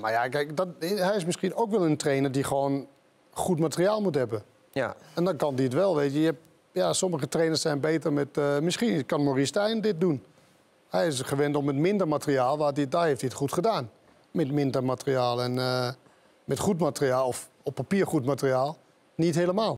Maar ja, kijk, dat, hij is misschien ook wel een trainer die gewoon goed materiaal moet hebben. Ja. En dan kan hij het wel, weet je. je hebt, ja, sommige trainers zijn beter met... Eh, misschien kan Maurice Stijn dit doen. Hij is gewend om met minder materiaal, waar hij, daar heeft hij het goed gedaan. Met minder materiaal en eh, met goed materiaal, of op papier goed materiaal, niet helemaal.